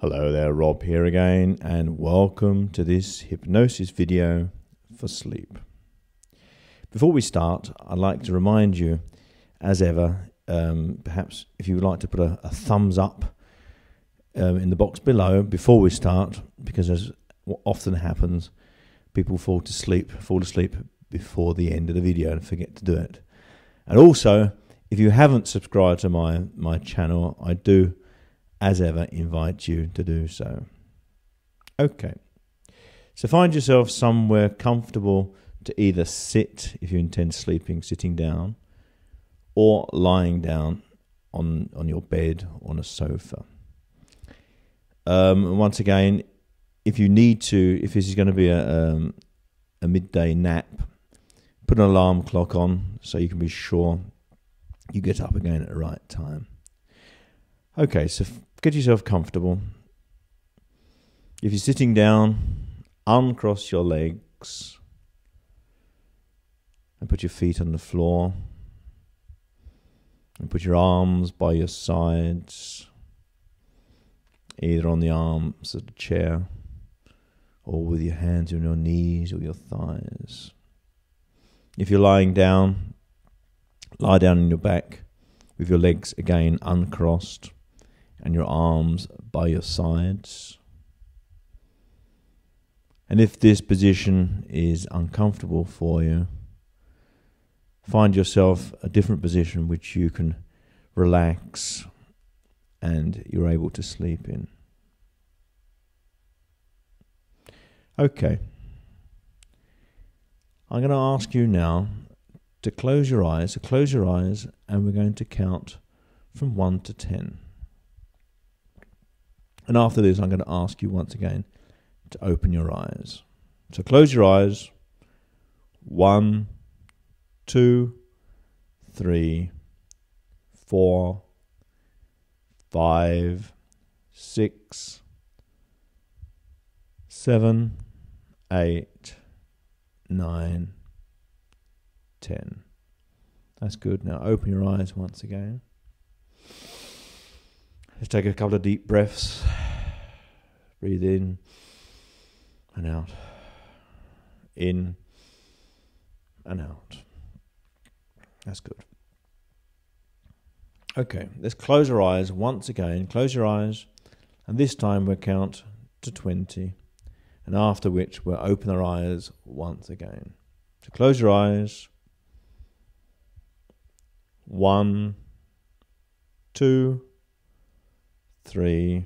Hello there, Rob here again, and welcome to this hypnosis video for sleep. Before we start, I'd like to remind you, as ever, um, perhaps if you would like to put a, a thumbs up um, in the box below before we start, because as what often happens, people fall to sleep, fall asleep before the end of the video and forget to do it. And also, if you haven't subscribed to my, my channel, I do, as ever, invite you to do so. Okay. So find yourself somewhere comfortable to either sit, if you intend sleeping, sitting down, or lying down on, on your bed, on a sofa. Um, once again, if you need to, if this is going to be a, um, a midday nap, put an alarm clock on so you can be sure you get up again at the right time. Okay, so get yourself comfortable. If you're sitting down, uncross your legs and put your feet on the floor. And put your arms by your sides, either on the arms of the chair or with your hands on your knees or your thighs. If you're lying down, lie down on your back with your legs again uncrossed and your arms by your sides. And if this position is uncomfortable for you, find yourself a different position which you can relax and you're able to sleep in. Okay. I'm going to ask you now to close your eyes. So close your eyes, and we're going to count from 1 to 10. And after this, I'm going to ask you once again to open your eyes. So close your eyes. One, two, three, four, five, six, seven, eight, nine, ten. That's good. Now open your eyes once again. Just take a couple of deep breaths. Breathe in and out. In and out. That's good. Okay, let's close our eyes once again. Close your eyes, and this time we'll count to 20, and after which we'll open our eyes once again. So close your eyes. One, two, three,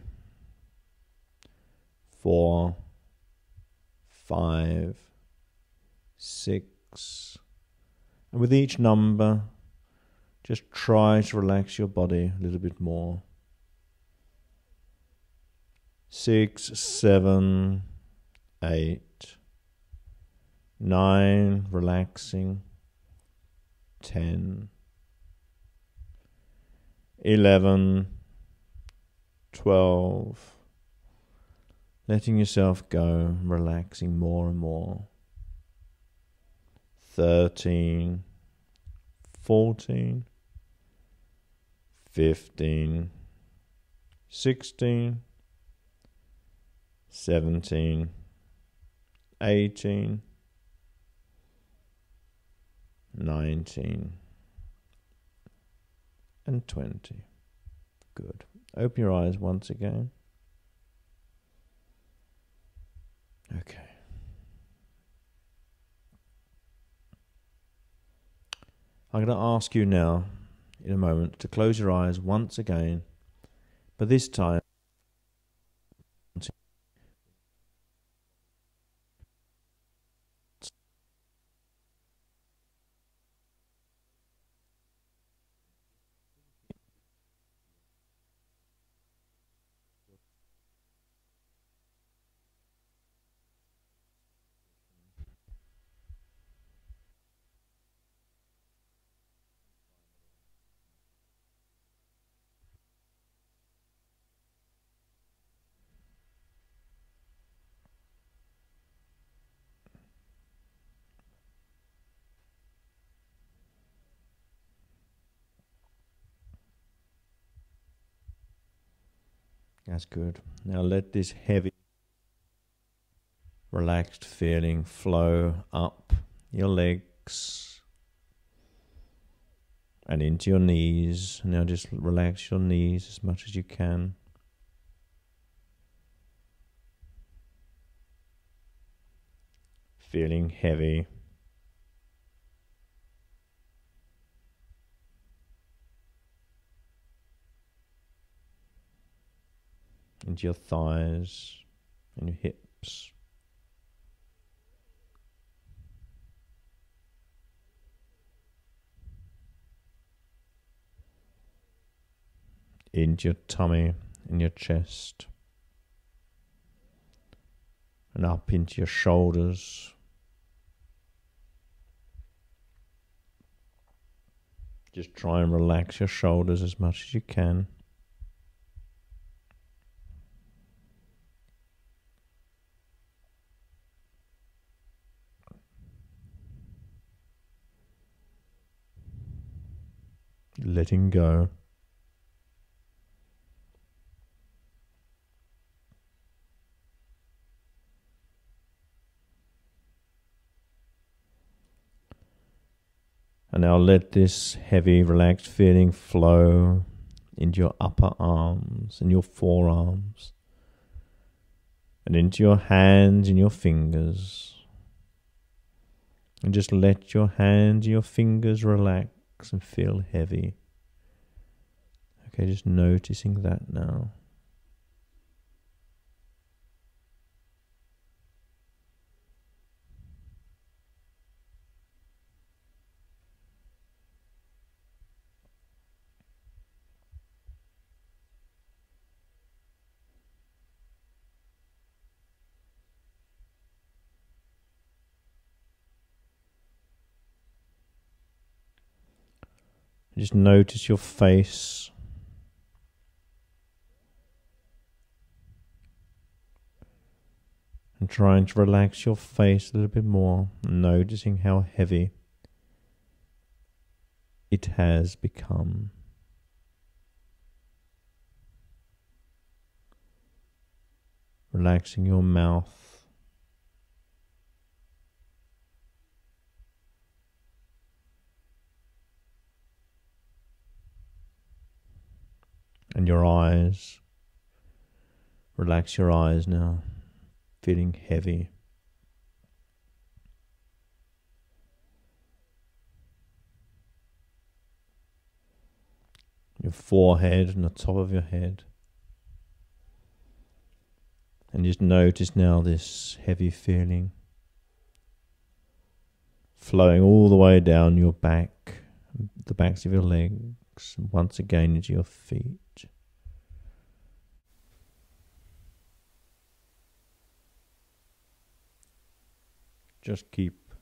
four, five, six. And with each number, just try to relax your body a little bit more. Six, seven, eight, nine, relaxing. Ten, eleven, twelve. Letting yourself go, relaxing more and more. 13, 14, 15, 16, 17, 18, 19, and 20. Good. Open your eyes once again. Okay. I'm going to ask you now, in a moment, to close your eyes once again, but this time That's good. Now let this heavy, relaxed feeling flow up your legs and into your knees. Now just relax your knees as much as you can. Feeling heavy. Into your thighs and your hips. Into your tummy and your chest. And up into your shoulders. Just try and relax your shoulders as much as you can. Letting go. And now let this heavy, relaxed feeling flow into your upper arms and your forearms, and into your hands and your fingers. And just let your hands and your fingers relax and feel heavy. Okay, just noticing that now. Just notice your face. And trying to relax your face a little bit more, noticing how heavy it has become. Relaxing your mouth. And your eyes. Relax your eyes now, feeling heavy. Your forehead and the top of your head. And just notice now this heavy feeling flowing all the way down your back, the backs of your legs, once again into your feet. Just keep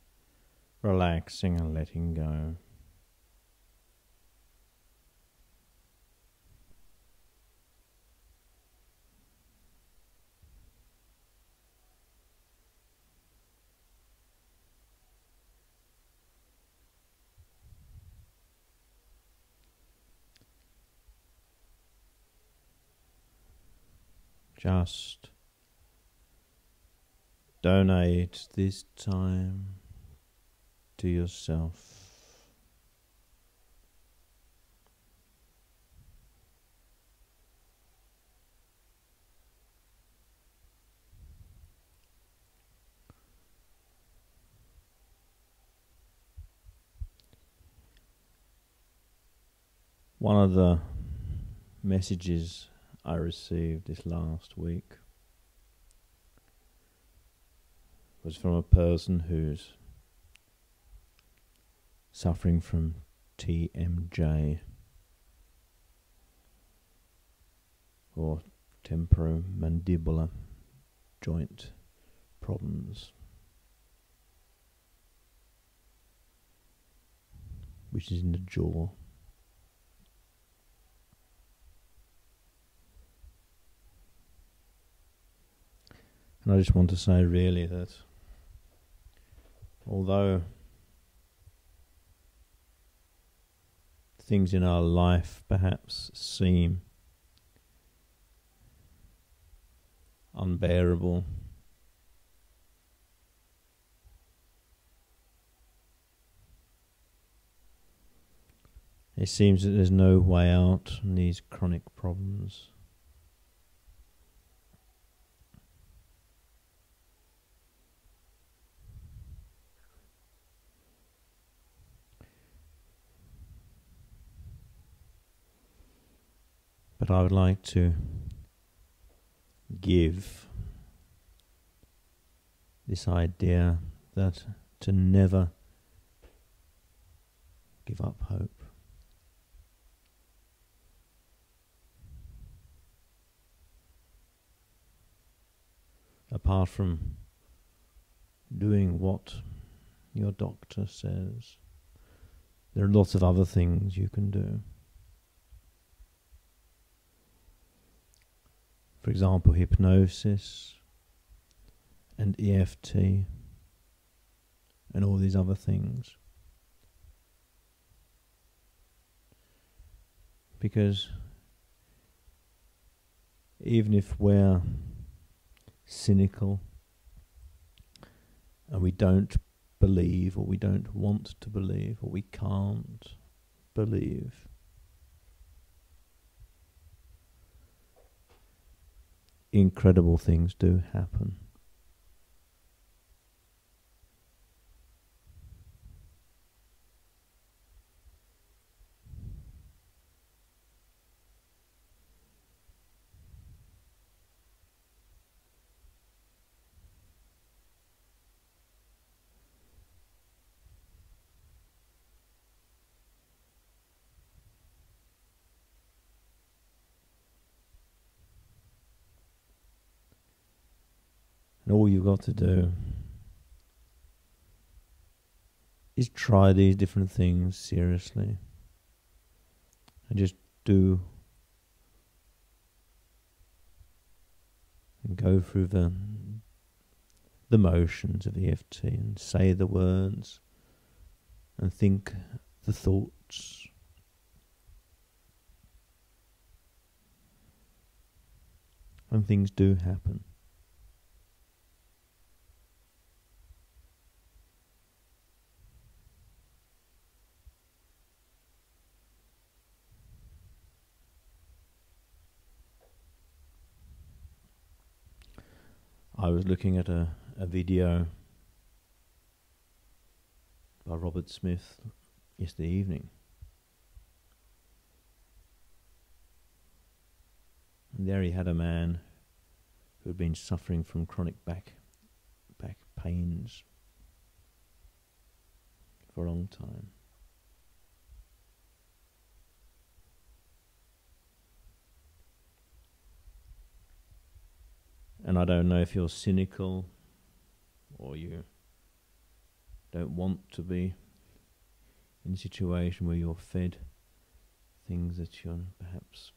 relaxing and letting go. Just Donate this time to yourself. One of the messages I received this last week was from a person who's suffering from TMJ or temporomandibular joint problems, which is in the jaw. And I just want to say, really, that although things in our life perhaps seem unbearable. It seems that there's no way out from these chronic problems. But I would like to give this idea that to never give up hope. Apart from doing what your doctor says, there are lots of other things you can do. For example, hypnosis and EFT and all these other things. Because even if we're cynical and we don't believe or we don't want to believe or we can't believe, incredible things do happen. And all you've got to do is try these different things seriously. And just do and go through the the motions of EFT and say the words and think the thoughts. And things do happen. I was looking at a, a video by Robert Smith yesterday evening. And there he had a man who had been suffering from chronic back back pains for a long time. And I don't know if you're cynical or you don't want to be in a situation where you're fed things that you're perhaps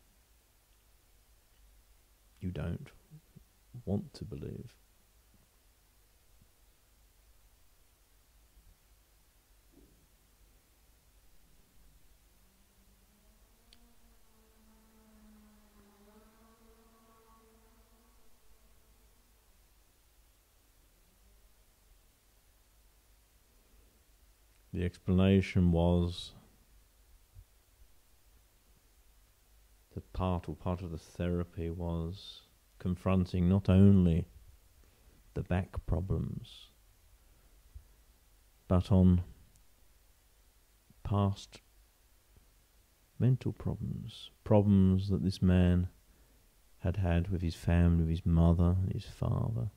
you don't want to believe. The explanation was that part or part of the therapy was confronting not only the back problems, but on past mental problems, problems that this man had had with his family, with his mother, his father,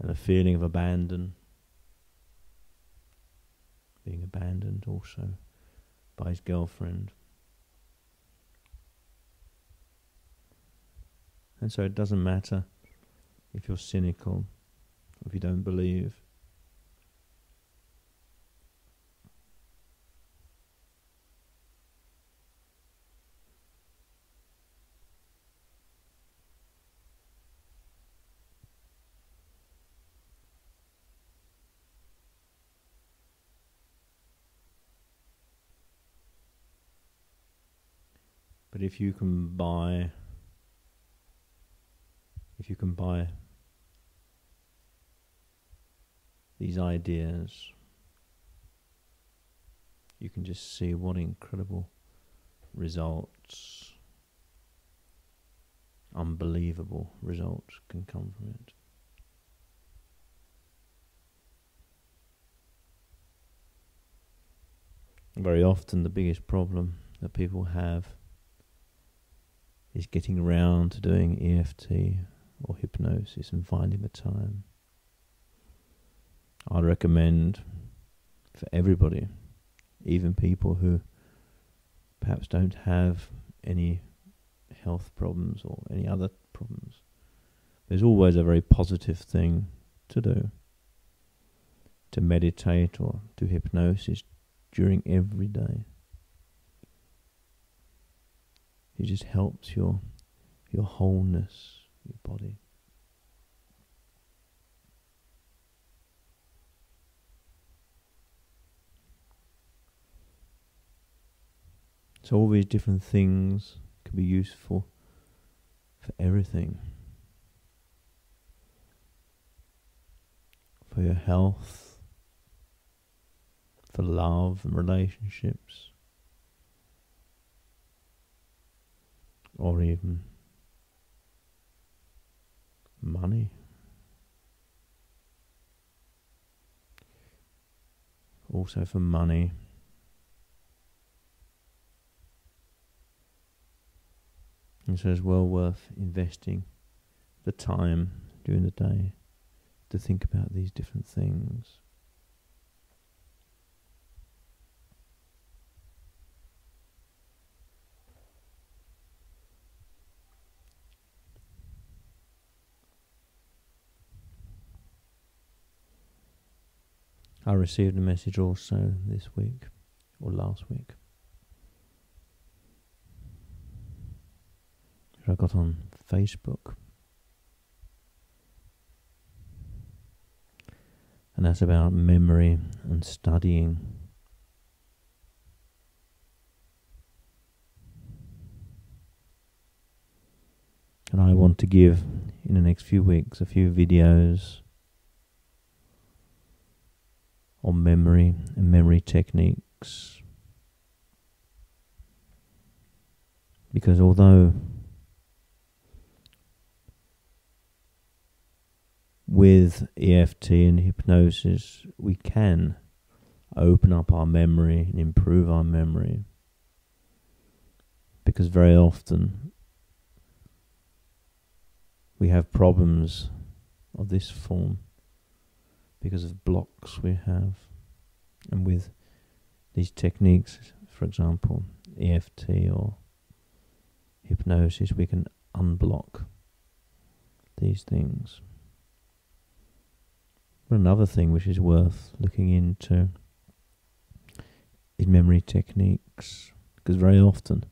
and a feeling of abandon being abandoned also by his girlfriend. And so it doesn't matter if you're cynical, if you don't believe. But if you can buy if you can buy these ideas, you can just see what incredible results, unbelievable results can come from it. Very often, the biggest problem that people have is getting around to doing EFT or hypnosis and finding the time. I'd recommend for everybody, even people who perhaps don't have any health problems or any other problems, there's always a very positive thing to do. To meditate or do hypnosis during every day. It just helps your your wholeness, your body. So all these different things can be useful for everything. For your health, for love and relationships, or even money. Also, for money. And so it's well worth investing the time during the day to think about these different things. I received a message also this week or last week. I got on Facebook. And that's about memory and studying. And I want to give in the next few weeks a few videos on memory and memory techniques. Because although with EFT and hypnosis we can open up our memory and improve our memory, because very often we have problems of this form because of blocks we have. And with these techniques, for example, EFT or hypnosis, we can unblock these things. But another thing which is worth looking into is memory techniques, because very often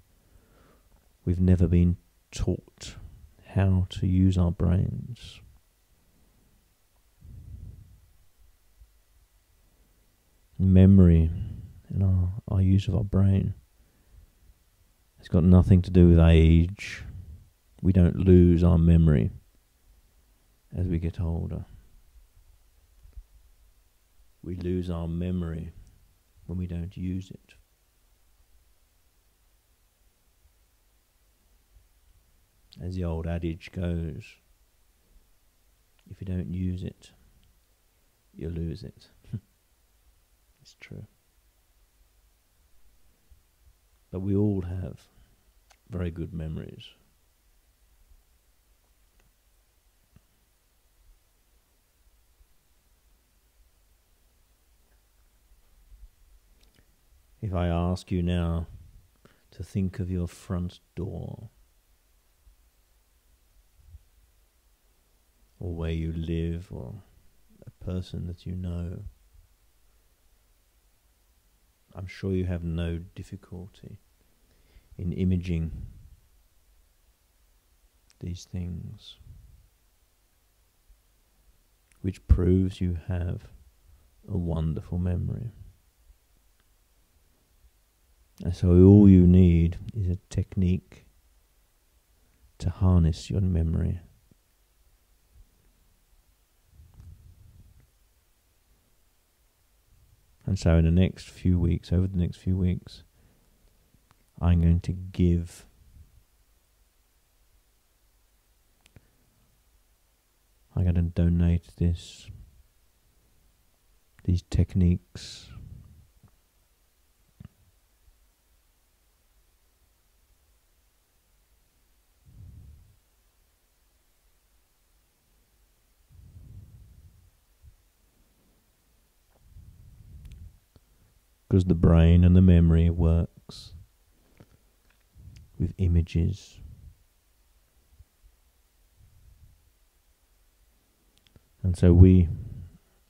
we've never been taught how to use our brains. Memory and our, our use of our brain. It's got nothing to do with age. We don't lose our memory as we get older. We lose our memory when we don't use it. As the old adage goes, if you don't use it, you lose it. It's true. But we all have very good memories. If I ask you now to think of your front door, or where you live, or a person that you know, I'm sure you have no difficulty in imaging these things, which proves you have a wonderful memory. And so all you need is a technique to harness your memory And so, in the next few weeks, over the next few weeks, I'm going to give I'm going to donate this, these techniques. Because the brain and the memory works with images. And so we,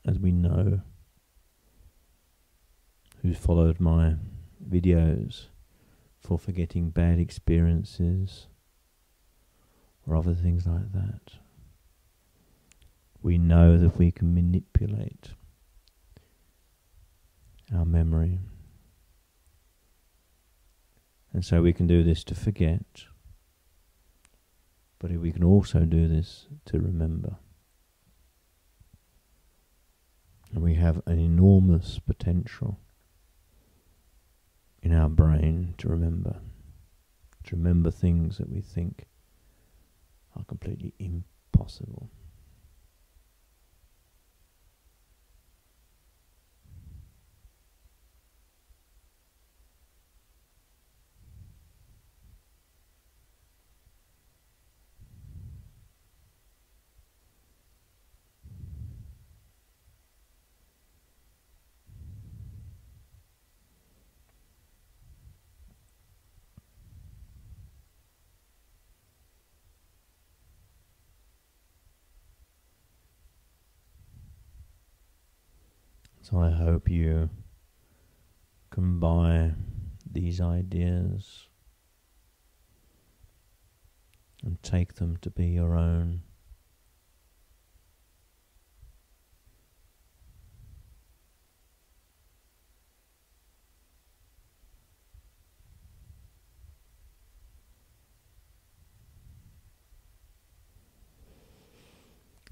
as we know, who's followed my videos for forgetting bad experiences or other things like that, we know that we can manipulate our memory. And so we can do this to forget, but we can also do this to remember. And we have an enormous potential in our brain to remember, to remember things that we think are completely impossible. So I hope you buy these ideas and take them to be your own.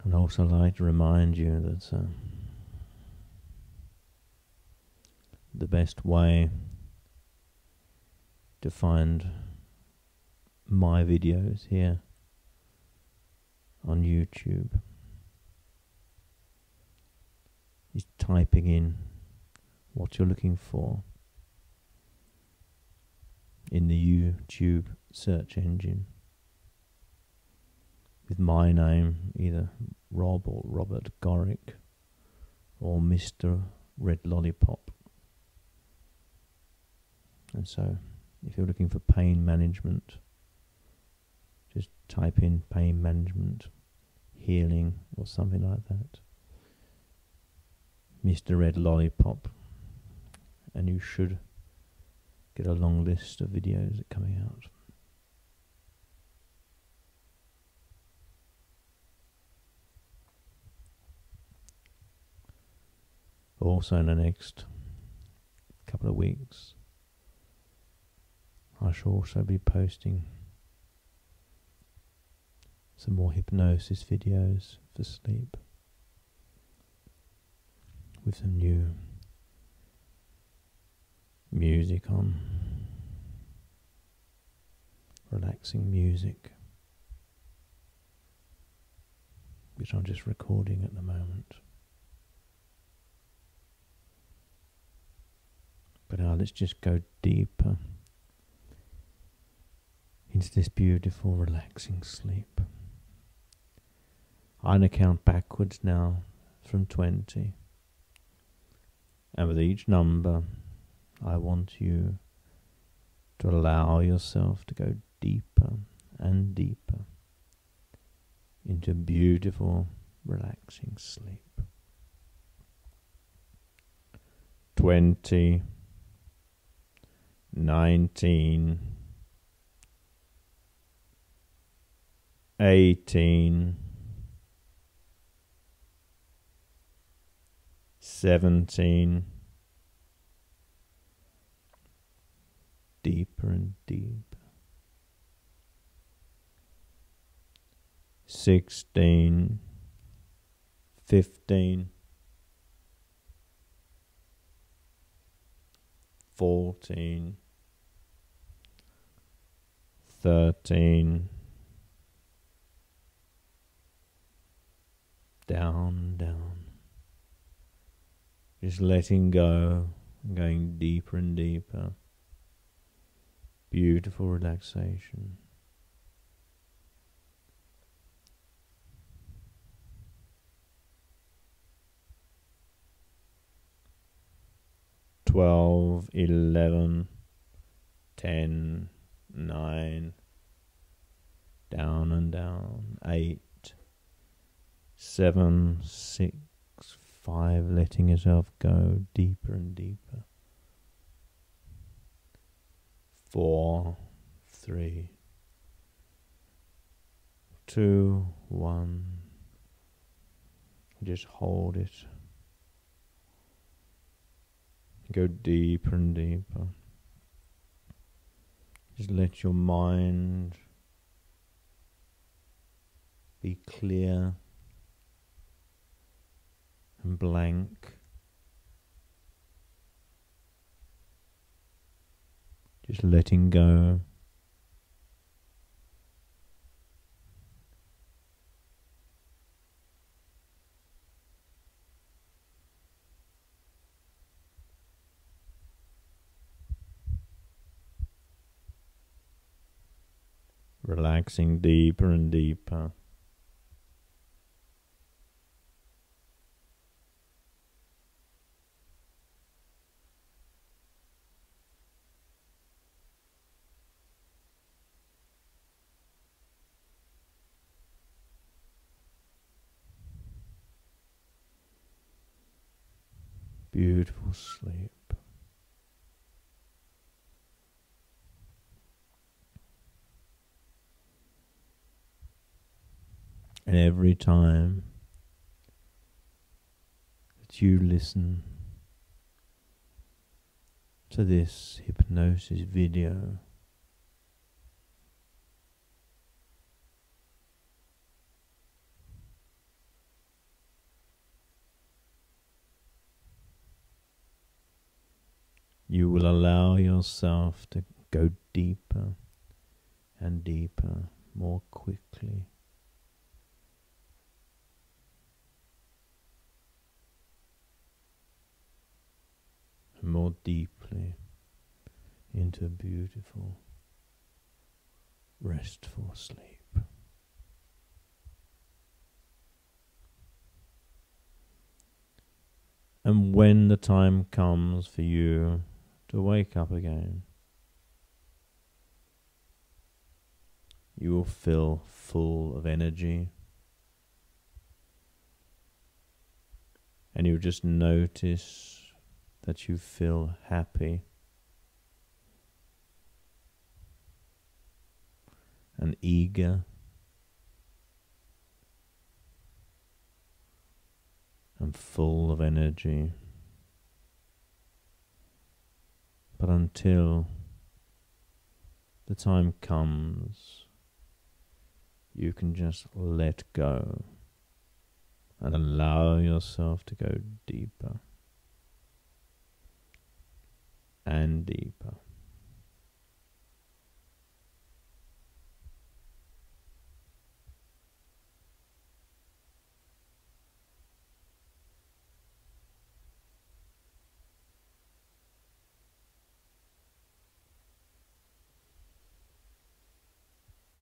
And also like to remind you that uh, the best way to find my videos here on YouTube is typing in what you're looking for in the YouTube search engine with my name, either Rob or Robert Gorick or Mr. Red Lollipop. And so, if you're looking for pain management, just type in pain management, healing, or something like that. Mr. Red Lollipop, and you should get a long list of videos coming out. Also, in the next couple of weeks, I shall also be posting some more hypnosis videos for sleep with some new music on, relaxing music, which I'm just recording at the moment. But now let's just go deeper into this beautiful, relaxing sleep. I'm going to count backwards now from 20. And with each number, I want you to allow yourself to go deeper and deeper into beautiful, relaxing sleep. 20, 19, eighteen, seventeen, deeper and deeper, sixteen, fifteen. fourteen, thirteen, down, down. Just letting go, going deeper and deeper. Beautiful relaxation. Twelve, eleven, ten, nine, down and down, eight, seven, six, five, letting yourself go deeper and deeper. Four, three, two, one. Just hold it. Go deeper and deeper. Just let your mind be clear and blank. Just letting go. Relaxing deeper and deeper. Beautiful sleep. And every time that you listen to this hypnosis video, you will allow yourself to go deeper and deeper more quickly. More deeply into a beautiful, restful sleep. And when the time comes for you to wake up again, you will feel full of energy. And you'll just notice that you feel happy and eager and full of energy. But until the time comes, you can just let go and allow yourself to go deeper and deeper.